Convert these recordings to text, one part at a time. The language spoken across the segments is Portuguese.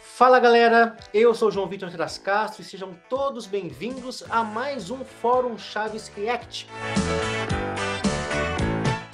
Fala galera, eu sou o João Vitor Tras Castro e sejam todos bem-vindos a mais um Fórum Chaves React.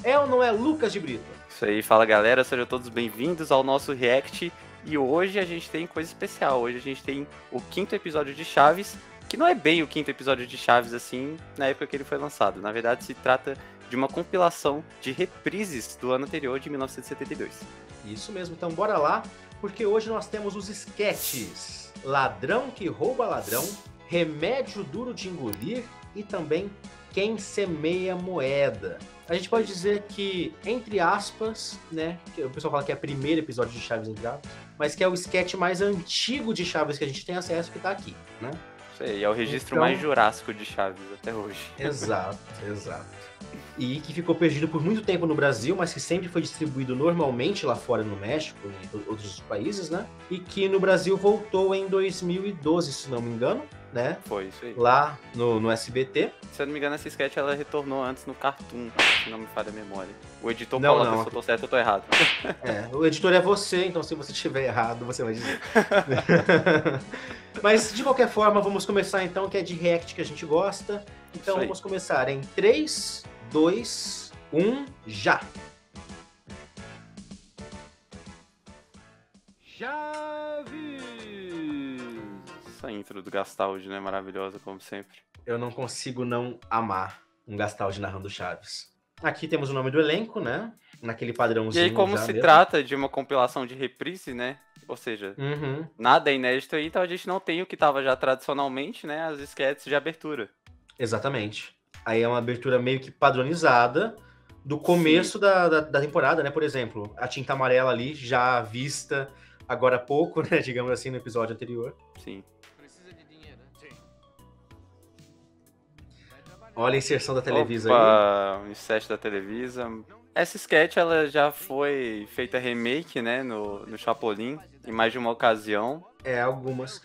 É ou não é Lucas de Brito? Isso aí, fala galera, sejam todos bem-vindos ao nosso React. E hoje a gente tem coisa especial. Hoje a gente tem o quinto episódio de Chaves, que não é bem o quinto episódio de Chaves assim, na época que ele foi lançado. Na verdade, se trata de uma compilação de reprises do ano anterior, de 1972. Isso mesmo, então bora lá, porque hoje nós temos os sketches Ladrão que rouba ladrão, Remédio duro de engolir e também Quem semeia moeda. A gente pode dizer que, entre aspas, né, o pessoal fala que é o primeiro episódio de Chaves entre aspas, mas que é o sketch mais antigo de Chaves que a gente tem acesso que tá aqui, né? Isso aí, é o registro Então- mais jurássico de Chaves até hoje. Exato, exato. E que ficou perdido por muito tempo no Brasil, mas que sempre foi distribuído normalmente lá fora no México e em outros países, né? E que no Brasil voltou em 2012, se não me engano, né? Foi isso aí. Lá no, no SBT. Se eu não me engano, essa sketch ela retornou antes no Cartoon, se não me falha a memória. O editor Não, coloca não. se eu tô certo ou tô errado. É, o editor é você, então se você estiver errado, você vai dizer. Mas de qualquer forma, vamos começar então, que é de React que a gente gosta. Então vamos começar em 3, 2, 1, já! Essa intro do Gastaldi, né? Maravilhosa, como sempre. Eu não consigo não amar um Gastaldi narrando Chaves. Aqui temos o nome do elenco, né? Naquele E padrãozinho. aí, como já se mesmo. trata de uma compilação de reprise, né? Ou seja, Uhum, nada é inédito aí, então a gente não tem o que tava já tradicionalmente, né? As sketches de abertura. exatamente. Aí é uma abertura meio que padronizada do começo da, da, da temporada, né? Por exemplo, a tinta amarela ali, já vista agora há pouco, né? Digamos assim, no episódio anterior. Sim. Precisa de dinheiro, né? Sim. Olha a inserção da Televisa aí. Opa, um set da Televisa. Essa sketch ela já foi feita remake, né, no, no Chapolin, em mais de uma ocasião. É, algumas.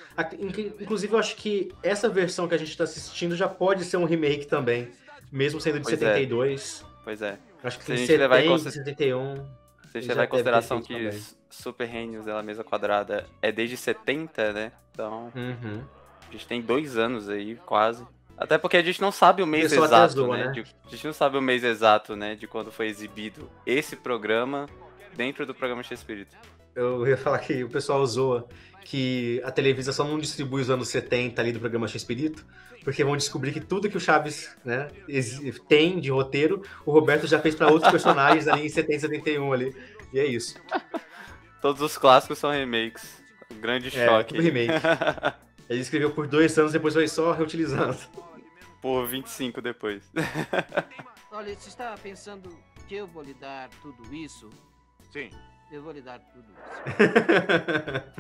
Inclusive, eu acho que essa versão que a gente tá assistindo já pode ser um remake também. Mesmo sendo de Pois é. 72. Pois é. Acho que Se a tem gente levar em 70, considera- 71. Se a gente levar em consideração que também. Super Genius, ela mesa quadrada, é desde 70, né? Então, Uhum. a gente tem dois anos aí, quase. Até porque a gente não sabe o mês exato, zoa, né? né? de- a gente não sabe o mês exato, né? De quando foi exibido esse programa dentro do programa X-Espírito. Eu ia falar que o pessoal zoa que a Televisa só não distribui os anos 70 ali do programa X-Espírito, porque vão descobrir que tudo que o Chaves né, tem de roteiro, o Roberto já fez para outros personagens ali em 70 e 71 ali. E é isso. Todos os clássicos são remakes. Um grande É, choque. tudo remake. Ele escreveu por dois anos, depois foi só reutilizando. Por 25 depois. Olha, você está pensando que eu vou lhe dar tudo isso? Sim. Eu vou lhe dar tudo isso.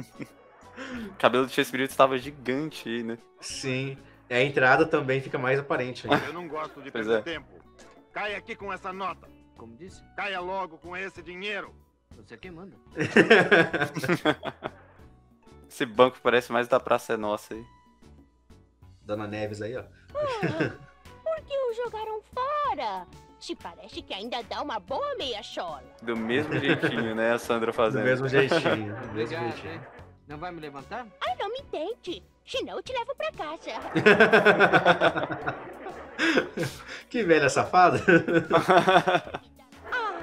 O cabelo do X-Espírito estava gigante aí, né? Sim. E a entrada também fica mais aparente. né? Eu não gosto de perder é. tempo. Caia aqui com essa nota. Como disse, Caia logo com esse dinheiro. você é quem manda. Esse banco parece mais da Praça é Nossa aí. Dona Neves aí, ó. Por que o jogaram fora? Te parece que ainda dá uma boa meia chola. Do mesmo jeitinho, né? A Sandra Do fazendo. mesmo jeitinho. Do mesmo Obrigado, jeitinho. hein? Não vai me levantar? Ai, não me tente. Senão eu te levo pra casa. que velha safada. Ah,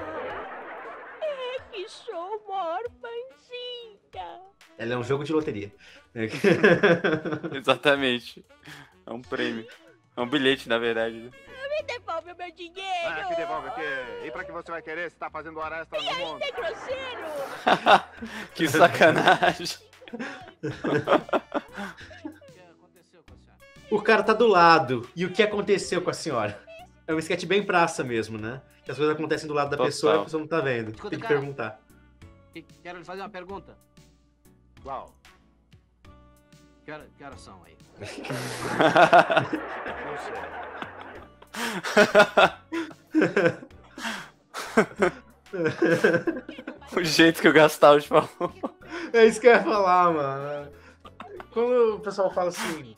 é que sou uma orfanzinha. Ela é um jogo de loteria. Exatamente. É um prêmio. É um bilhete, na verdade. né? Me devolve o meu dinheiro. Ah, que devolve aqui. E pra que você vai querer se tá fazendo hora extra no mundo? É grosseiro. Que sacanagem. O que aconteceu com a senhora? O cara tá do lado. E o que aconteceu com a senhora? É um sketch bem praça mesmo, né? Que as coisas acontecem do lado da Total. pessoa e a pessoa não tá vendo. Escuta, Tem que cara. perguntar. Que- Quero lhe fazer uma pergunta. Qual? Que, hora, que horas são aí? Não sei. o jeito que o Gastaldi falou. É isso que eu ia falar, mano. Quando o pessoal fala assim,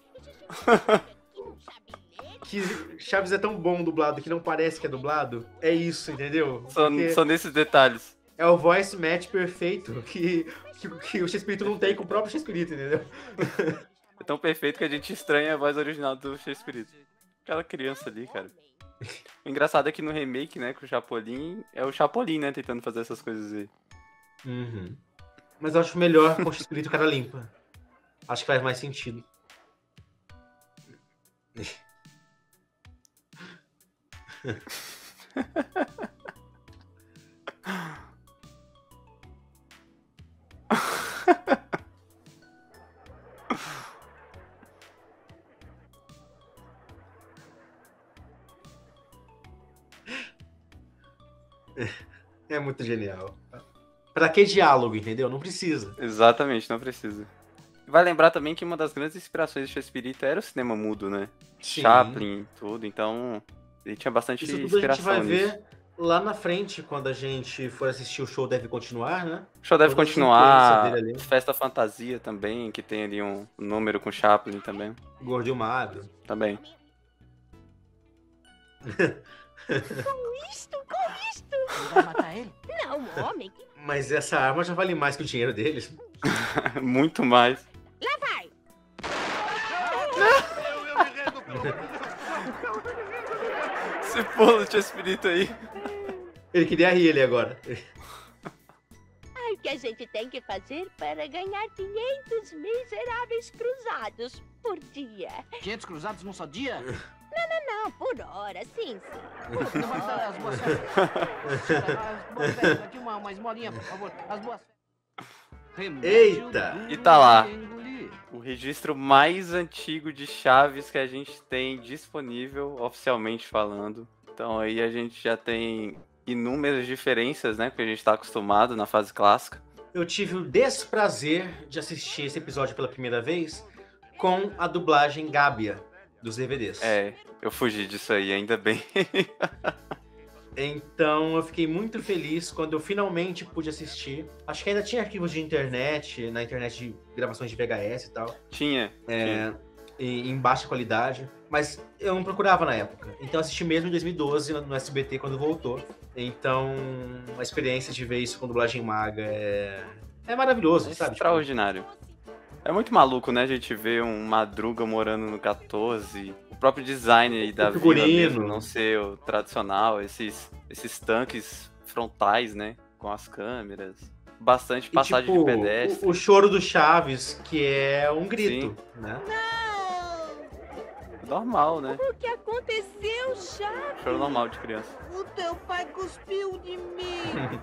que Chaves é tão bom dublado que não parece que é dublado, é isso, entendeu? São, são nesses detalhes. é o voice match perfeito que que, que o X-Espírito não tem com o próprio X-Espírito, entendeu? É tão perfeito que a gente estranha a voz original do X-Espírito. Aquela criança ali, cara. O engraçado é que no remake, né, com o Chapolin, é o Chapolin, né, tentando fazer essas coisas aí. Uhum. Mas eu acho melhor com o X-Espírito cara limpa. Acho que faz mais sentido. É muito genial. Pra que diálogo, entendeu? Não precisa. Exatamente, não precisa. Vai lembrar também que uma das grandes inspirações de Espírito era o cinema mudo, né? Sim. Chaplin, tudo. Então, ele tinha bastante Isso tudo a gente inspiração vai nisso. ver lá na frente, quando a gente for assistir o show Deve Continuar, né? O show deve toda continuar. Festa Fantasia também, que tem ali um número com Chaplin também. Gordo e o Magro. Também. Isto, com isto. Você vai matar ele? Não, homem. Mas essa arma já vale mais que o dinheiro deles. Muito mais. Lá vai. Eu, eu me rendo, pelo Esse pulo de espírito aí. Ele queria rir ele agora. Ai, o que a gente tem que fazer para ganhar 500 miseráveis cruzados por dia? 500 cruzados num só dia? Não, por hora, sim, sim. Não dar as boas festas. Aqui uma, uma esmolinha, por favor. As boas Eita! E tá lá. O registro mais antigo de chaves que a gente tem disponível, oficialmente falando. Então aí a gente já tem inúmeras diferenças, né? Que a gente tá acostumado na fase clássica. Eu tive o desprazer de assistir esse episódio pela primeira vez com a dublagem Gábia dos DVDs. É, eu fugi disso aí, ainda bem. Então eu fiquei muito feliz quando eu finalmente pude assistir. Acho que ainda tinha arquivos de internet, na internet de gravações de VHS e tal, Tinha. é, em, em baixa qualidade, mas eu não procurava na época. Então eu assisti mesmo em 2012 no no SBT quando voltou. Então a experiência de ver isso com dublagem maga é, é maravilhoso, É sabe? Extraordinário. É muito maluco, né? A gente vê um Madruga morando no 14. O próprio design aí da O vila figurino. mesmo não ser o tradicional. Esses, esses tanques frontais, né? Com as câmeras. Bastante e, passagem tipo, de pedestre. O, o choro do Chaves, que é um grito, né? Normal, né? O que aconteceu, Chaves? Choro normal de criança. O teu pai cuspiu de mim.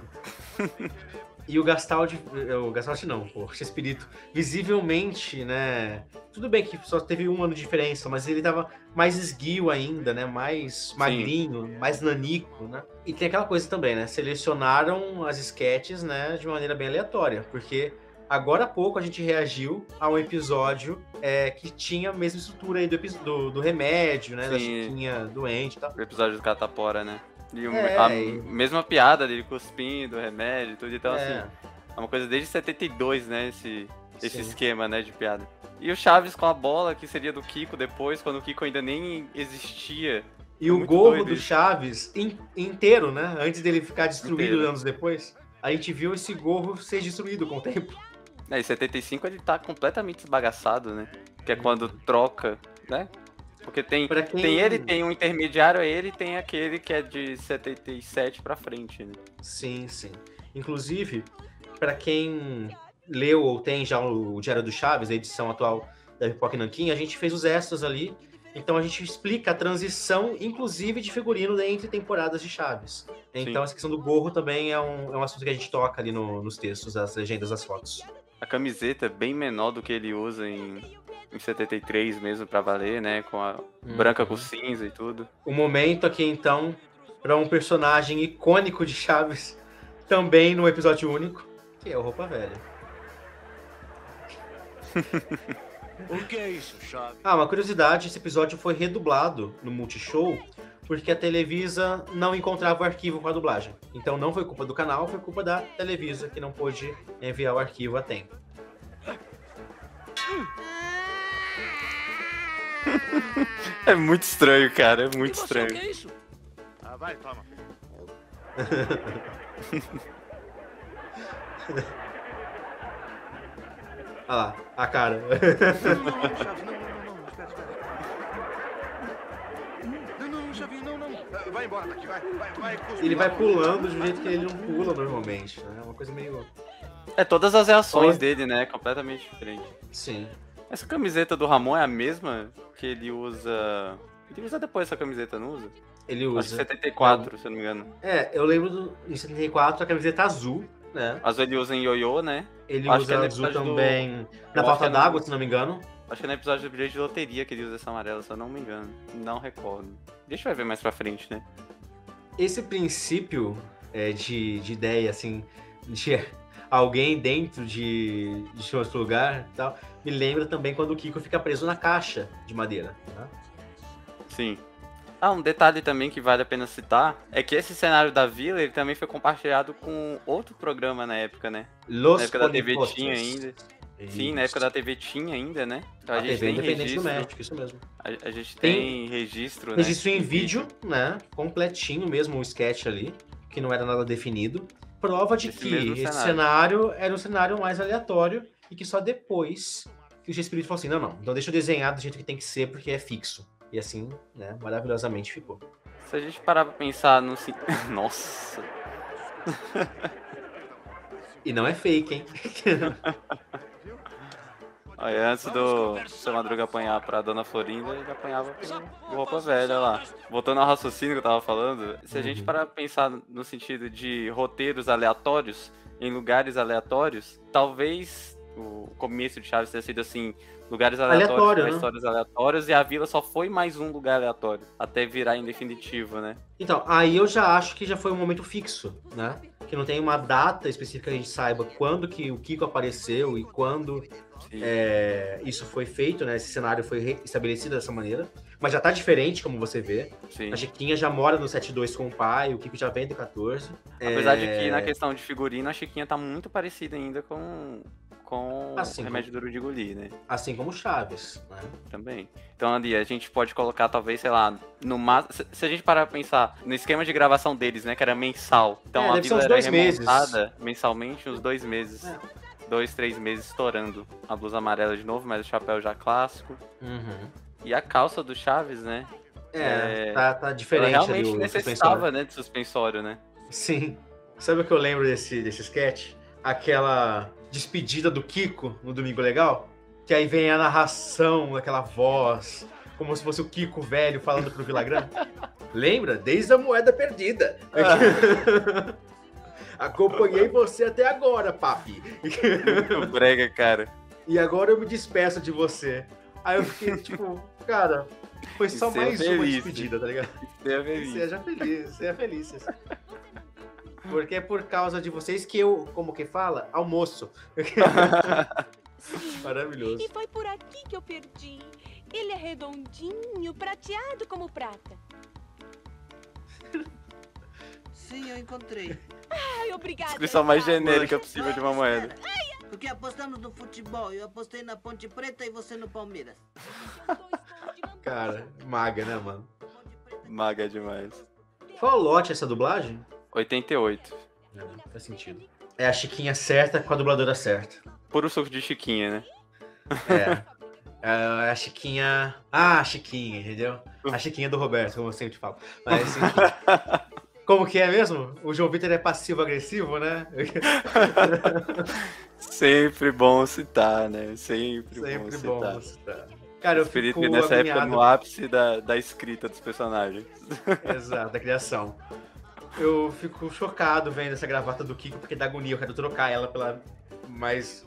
E o Gastaldi, o Gastaldi não, o Espírito, visivelmente, né? Tudo bem que só teve um ano de diferença, mas ele tava mais esguio ainda, né? Mais magrinho, mais nanico, né? E tem aquela coisa também, né? Selecionaram as sketches, né, de maneira bem aleatória, porque agora há pouco a gente reagiu a um episódio é, que tinha a mesma estrutura aí do, do, do remédio, né? Da Sim. Chiquinha doente e tal. O episódio do Catapora, né? E o- É, a e- mesma piada dele cuspindo, remédio e tudo. Então, É. assim, é uma coisa desde 72, né? Esse, esse Sim. esquema, né, de piada. E o Chaves com a bola, que seria do Kiko depois, quando o Kiko ainda nem existia. E É o gorro do isso. Chaves in- inteiro, né? Antes dele ficar destruído Inteiro. anos depois. A gente viu esse gorro ser destruído com o tempo. Né, em 75 ele tá completamente esbagaçado, né? Que é quando troca, né? Porque tem, quem... tem ele, tem um intermediário a ele e tem aquele que é de 77 pra frente, né? Sim, sim. Inclusive, pra quem leu ou tem já o Diário do Chaves, a edição atual da Pipoca Nanquim, a gente fez os extras ali. Então a gente explica a transição, inclusive de figurino entre temporadas de Chaves. Então Sim. essa questão do gorro também é um, é um assunto que a gente toca ali no- nos textos, as legendas das fotos. A camiseta é bem menor do que ele usa em, em 73 mesmo pra valer, né? Com a branca com cinza e tudo. O momento aqui, então, para um personagem icônico de Chaves, também num episódio único, que é o Roupa Velha. O que é isso, Chaves? Ah, uma curiosidade, esse episódio foi redublado no Multishow porque a Televisa não encontrava o arquivo com a dublagem. Então não foi culpa do canal, foi culpa da Televisa que não pôde enviar o arquivo a tempo. É muito estranho, cara. É muito e você, estranho. o que é isso? Ah, vai, toma. Olha lá, a cara. Vai embora daqui, vai, vai, vai. cuspir Ele vai pulando de um jeito que ele não pula normalmente, né? É uma coisa meio. É todas as reações Oi. dele, né? Completamente diferente. Sim. Essa camiseta do Ramon é a mesma que ele usa. Ele usa depois essa camiseta, não usa? Ele Acho que usa. 74, se eu não me engano. É, eu lembro do, em 74 a camiseta azul, né? Mas ele usa em ioiô, né? Ele Acho que é usa no azul do- também Eu na acho que pauta é no- d'água, se não me engano. Acho que é no episódio do bilhete de loteria que ele usa essa amarela, se eu não me engano. Não recordo. Deixa eu ver mais pra frente, né? Esse princípio é, de, de ideia, assim, de alguém dentro de, de outro lugar e tal, me lembra também quando o Kiko fica preso na caixa de madeira. Né? Sim. Ah, um detalhe também que vale a pena citar é que esse cenário da vila ele também foi compartilhado com outro programa na época, né? Los na época da TV tinha ainda. Sim, na época da TV tinha ainda, né? Então A a gente TV tem Independente registro. do México, isso mesmo. A, a gente Tem tem, registro, né? Registro em vídeo, né? Completinho mesmo o sketch ali, que não era nada definido. Prova de Esse que esse cenário. cenário era um cenário mais aleatório e que só depois que o Espírito falou assim: não, não, então deixa eu desenhar do jeito que tem que ser porque é fixo. E assim, né, maravilhosamente ficou. Se a gente parar pra pensar no. Nossa! E não é fake, hein? Olha, antes do seu Madruga apanhar pra Dona Florinda, ele apanhava com roupa velha lá. Voltando ao raciocínio que eu tava falando, se a gente Uhum. parar pra pensar no sentido de roteiros aleatórios, em lugares aleatórios, talvez o começo de Chaves tenha sido assim, lugares aleatórios Aleatório, né? histórias aleatórias, e a vila só foi mais um lugar aleatório, até virar em definitivo, né? Então, aí eu já acho que já foi um momento fixo, né? Que não tem uma data específica que a gente saiba quando que o Kiko apareceu e quando é, isso foi feito, né? Esse cenário foi estabelecido dessa maneira. Mas já tá diferente, como você vê. sim. A Chiquinha já mora no 7.2 com o pai, o Kiko já vem do 14. Apesar de É, que na questão de figurino, a Chiquinha tá muito parecida ainda com, com Assim, remédio duro de engolir, né? Assim como Chaves, né? Também. Então ali a gente pode colocar, talvez, sei lá, no máximo. Se, a gente parar pra pensar no esquema de gravação deles, né? Que era mensal. Então É, a uns era dois meses. remontada mensalmente, uns dois meses. É. Dois, três meses estourando. A blusa amarela de novo, mas o chapéu já clássico. Uhum. E a calça do Chaves, né? É, É, tá, tá Ela diferente realmente ali o necessitava, né, de suspensório, né? Sim. Sabe o que eu lembro desse, desse sketch? Aquela despedida do Kiko no Domingo Legal? Que aí vem a narração, aquela voz, como se fosse o Kiko velho falando pro Vilagrã. Lembra? Desde a moeda perdida. Acompanhei você até agora, papi. Muito brega, cara. E agora eu me despeço de você. Aí eu fiquei tipo, cara, foi só Seja mais uma feliz. despedida, tá ligado? Haver isso. Seja feliz, seja feliz. Porque é por causa de vocês que eu, como que fala? Almoço. Sim. Maravilhoso. E foi por aqui que eu perdi. Ele é redondinho, prateado como prata. Sim, eu encontrei. Ai, obrigada. Descrição mais genérica possível de uma moeda. Porque apostamos no futebol. Eu apostei na Ponte Preta e você no Palmeiras. Cara, maga, né, mano? Maga demais. Qual lote essa dublagem? 88. Não, faz sentido. É a Chiquinha certa com a dubladora certa. Puro suco de Chiquinha, né? É. É a Chiquinha. Ah, a Chiquinha, entendeu? A Chiquinha do Roberto, como eu sempre falo. Mas. Como que é mesmo? O João Vitor é passivo-agressivo, né? Sempre bom citar, né? Sempre, Sempre bom bom. citar. citar. Cara, eu O Felipe fico nessa época agoniado. no ápice da, da escrita dos personagens. Exato, da criação. Eu fico chocado vendo essa gravata do Kiko, porque dá agonia, eu quero trocar ela pela mais.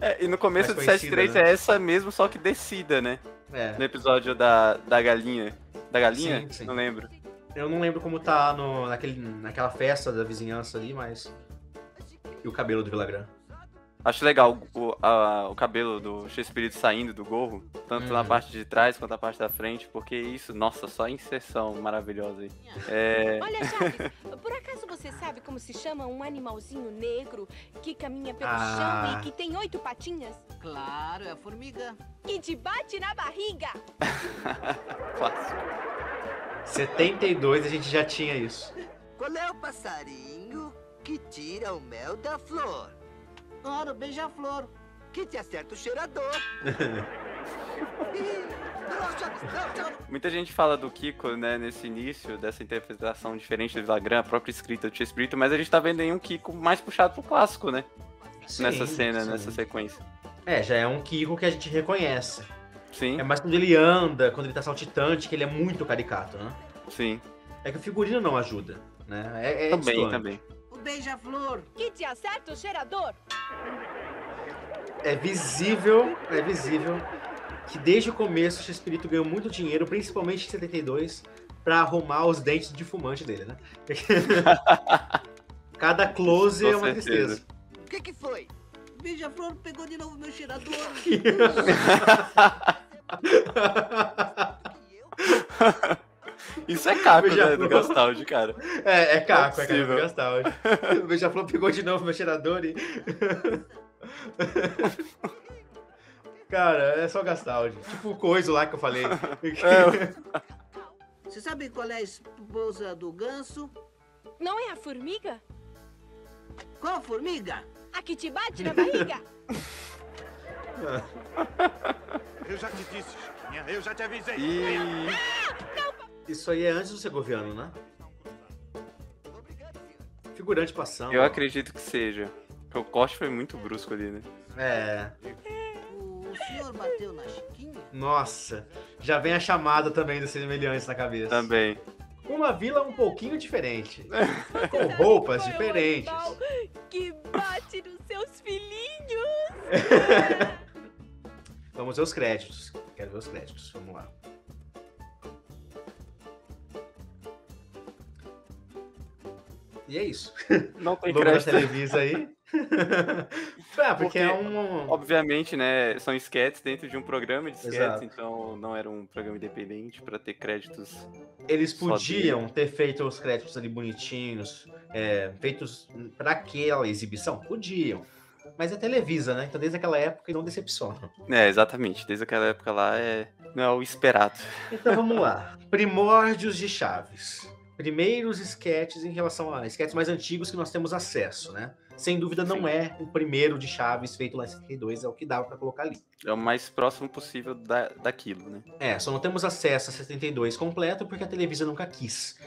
É, e no começo do conhecida, 7.3 né? é essa mesmo, só que descida, né? É. No episódio da, da galinha. Da galinha? Sim, sim. Não lembro. Eu não lembro como tá no, naquele, naquela festa da vizinhança ali, mas. E o cabelo do Villagrán. Acho legal o, a- o cabelo do X-Espírito saindo do gorro, tanto na Uhum. parte de trás quanto na parte da frente, porque isso, nossa, só inserção maravilhosa aí. É, Olha, Chaves, por acaso você sabe como se chama um animalzinho negro que caminha pelo Ah. chão e que tem oito patinhas? Claro, é a formiga. E te bate na barriga? clássico. 72 a gente já tinha isso. Qual é o passarinho que tira o mel da flor? Claro, beija-flor. que te acerta o cheirador. Muita gente fala do Kiko, né, nesse início, dessa interpretação diferente do Villagrán, a própria escrita do Chespirito, mas a gente tá vendo aí um Kiko mais puxado pro clássico, né? nessa Sim, cena, sim. nessa sequência. É, já é um Kiko que a gente reconhece. Sim, É mais quando ele anda, quando ele tá saltitante, que ele é muito caricato, né? sim. É que o figurino não ajuda, né? É, é Também, também. Beija-flor. Que te acerta o cheirador. É visível, é visível que desde o começo o X-Espírito ganhou muito dinheiro, principalmente em 72, pra arrumar os dentes de fumante dele, né? Cada close Com é uma certeza. tristeza. O que que foi? O beija-flor pegou de novo meu cheirador. Isso é caco, né, do Gastaldi, cara. É, é caco, é caco possível. de gastar hoje. O Beija-Flor pegou de novo meu cheirador e. Cara, é só gastar hoje. Tipo o coisa lá que eu falei. É. Você sabe qual é a esposa do ganso? Não é a formiga? Qual formiga? A que te bate na barriga? Eu já te disse, Chiquinha. Eu já te avisei. E Isso aí é antes do Segoviano, né? Figurante passando. eu acredito que seja. Porque o corte foi muito brusco ali, né? É. O senhor bateu na Chiquinha? Nossa. Já vem a chamada também dos semelhantes na cabeça. Também. Uma vila um pouquinho diferente. com roupas Foi diferentes. animal Que bate nos seus filhinhos. Vamos ver os créditos. Quero ver os créditos. Vamos lá. E é isso. Não tem crédito. Televisa aí. é, porque, Porque, é um. Obviamente, né? São sketches dentro de um programa de sketches, Exato. então não era um programa independente pra ter créditos. Eles podiam ter feito os créditos ali bonitinhos, é, feitos pra aquela exibição? Podiam. Mas é Televisa, né? Então desde aquela época não decepcionam. É, exatamente. Desde aquela época lá é não é o esperado. Então vamos lá. Primórdios de Chaves. Primeiros sketches em relação a sketches mais antigos que nós temos acesso, né? Sem dúvida não Sim. é o primeiro de Chaves feito lá em 72, é o que dava pra colocar ali. É o mais próximo possível da, daquilo, né? É, só não temos acesso a 72 completo porque a Televisa nunca quis.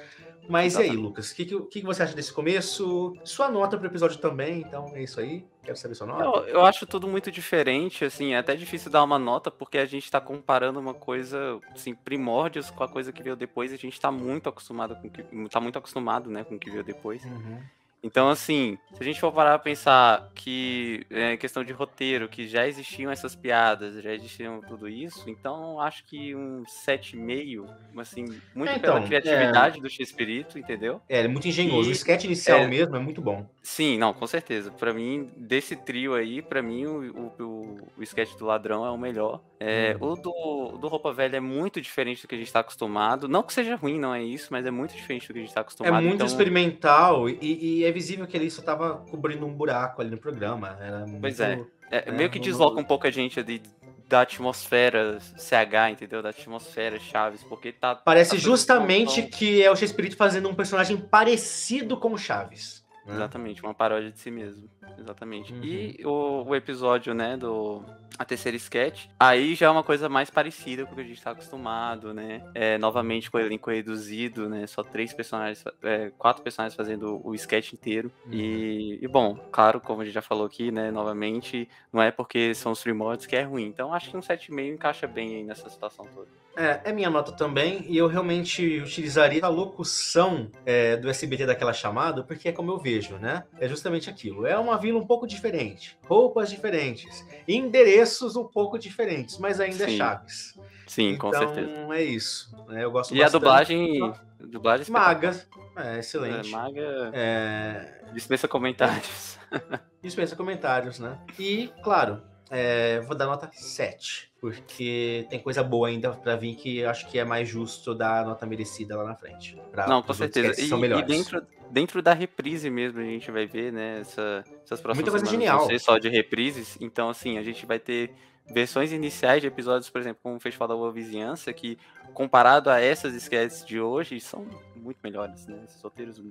Mas e aí, Exatamente. Lucas? O que, que, o que você acha desse começo? Sua nota pro episódio também, então é isso aí. Quero saber sua nota. Eu, eu acho tudo muito diferente, assim, é até difícil dar uma nota, porque a gente tá comparando uma coisa, assim, primórdios com a coisa que veio depois, e a gente tá muito acostumado com o que. tá muito acostumado, né, com o que veio depois. Uhum. Então, assim, se a gente for parar pra pensar que é questão de roteiro, que já existiam essas piadas, já existiam tudo isso, então acho que um 7,5, assim, muito É, pela então, criatividade do X-Espírito, entendeu? É, ele é muito engenhoso. E- O sketch inicial é- mesmo é muito bom. Sim, não, com certeza. Pra mim, desse trio aí, pra mim, o, o, o, sketch do ladrão é o melhor. É, Uhum. O do, do Roupa Velha é muito diferente do que a gente tá acostumado. Não que seja ruim, não é isso, mas é muito diferente do que a gente tá É acostumado. muito então... experimental e, e é visível que ele só tava cobrindo um buraco ali no programa. Era Pois muito- é. É, É, meio que desloca um pouco a gente ali da atmosfera CH, entendeu? Da atmosfera Chaves, porque tá. Parece tá justamente que é o X-Espírito fazendo um personagem parecido com o Chaves. Né? Exatamente, uma paródia de si mesmo. Exatamente. Uhum. E o, o episódio, né, do. A terceira sketch, aí já é uma coisa mais parecida com o que a gente tá acostumado, né? É, novamente com o elenco reduzido, né? Só três personagens, é, quatro personagens fazendo o sketch inteiro. Uhum. E, e, bom, claro, como a gente já falou aqui, né, novamente, não é porque são os primórdios que é ruim. Então acho que um 7,5 encaixa bem aí nessa situação toda. É, é minha nota também, e eu realmente utilizaria a locução é, do SBT daquela chamada, porque é como eu vejo, né? É justamente aquilo. É uma vila um pouco diferente, roupas diferentes, endereços um pouco diferentes, mas ainda é Sim, Chaves. Sim, com então, certeza. é isso. né? Eu gosto E a bastante. dublagem. a dublagem Maga. É, É, excelente. Maga É, dispensa comentários. dispensa comentários, né? E, claro, é, vou dar nota 7, porque tem coisa boa ainda pra vir que eu acho que é mais justo dar a nota merecida lá na frente. Não, com certeza. E, são e dentro, dentro da reprise mesmo, a gente vai ver, né, essa- essas próximas Muita coisa semanas genial. só de reprises. Então, assim, a gente vai ter versões iniciais de episódios, por exemplo, como o Festival da Boa Vizinhança, que comparado a essas sketches de hoje, são muito melhores, né? Esses roteiros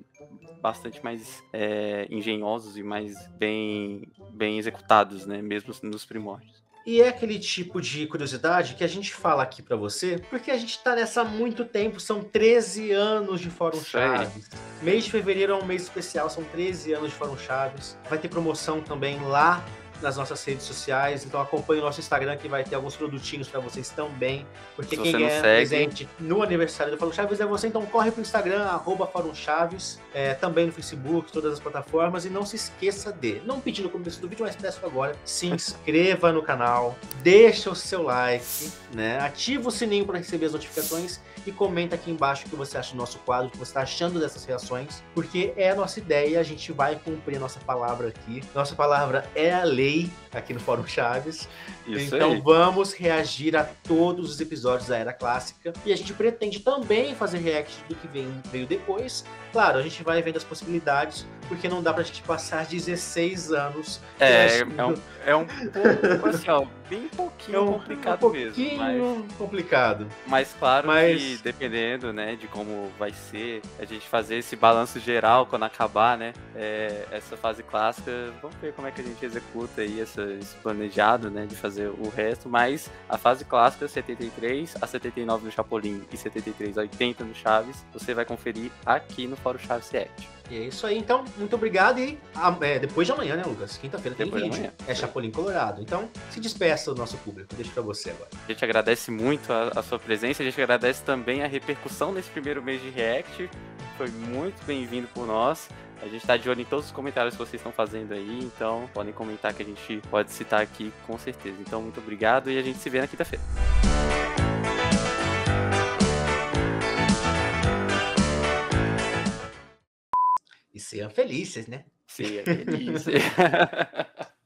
bastante mais é, engenhosos e mais bem, bem executados, né? Mesmo nos primórdios. E é aquele tipo de curiosidade que a gente fala aqui pra você, porque a gente tá nessa há muito tempo, são 13 anos de Fórum. Chaves. Mês de fevereiro é um mês especial, são 13 anos de Fórum Chaves. Vai ter promoção também lá nas nossas redes sociais, então acompanhe o nosso Instagram que vai ter alguns produtinhos pra vocês também, porque Se quem ganha segue- presente no aniversário do Fórum Chaves é você, então corre pro Instagram, arroba Fórum Chaves, é, também no Facebook, todas as plataformas, e não se esqueça de, não pedi no começo do vídeo, mas peço agora, se inscreva no canal, deixa o seu like, né? Ativa o sininho para receber as notificações e comenta aqui embaixo o que você acha do nosso quadro, o que você está achando dessas reações, porque é a nossa ideia, a gente vai cumprir a nossa palavra aqui. Nossa palavra é a lei aqui no Fórum Chaves. Isso então aí. vamos reagir a todos os episódios da Era Clássica. E a gente pretende também fazer react do que vem, veio depois. Claro, a gente vai vendo as possibilidades, porque não dá pra gente passar 16 anos. É, é um, é um pouco, assim, ó, bem pouquinho É um, complicado um mesmo. pouquinho Mas, complicado. mas claro Mas- que dependendo, né, de como vai ser, a gente fazer esse balanço geral quando acabar, né, é, essa fase clássica, vamos ver como é que a gente executa aí essa, esse planejado, né, de fazer o resto, mas a fase clássica 73, a 79 no Chapolin e 73 a 80 no Chaves, você vai conferir aqui no Fórum Chaves React. E é isso aí, então. Muito obrigado. E ah, é, depois de amanhã, né, Lucas? Quinta-feira tem Depois de vídeo. É Chapolin Colorado. Então, se despeça do nosso público. Deixa pra você agora. A gente agradece muito a, a sua presença, a gente agradece também a repercussão nesse primeiro mês de React. Foi muito bem-vindo por nós. A gente tá de olho em todos os comentários que vocês estão fazendo aí, então podem comentar que a gente pode citar aqui com certeza. Então, muito obrigado e a gente se vê na quinta-feira. E sejam felizes, né? É isso.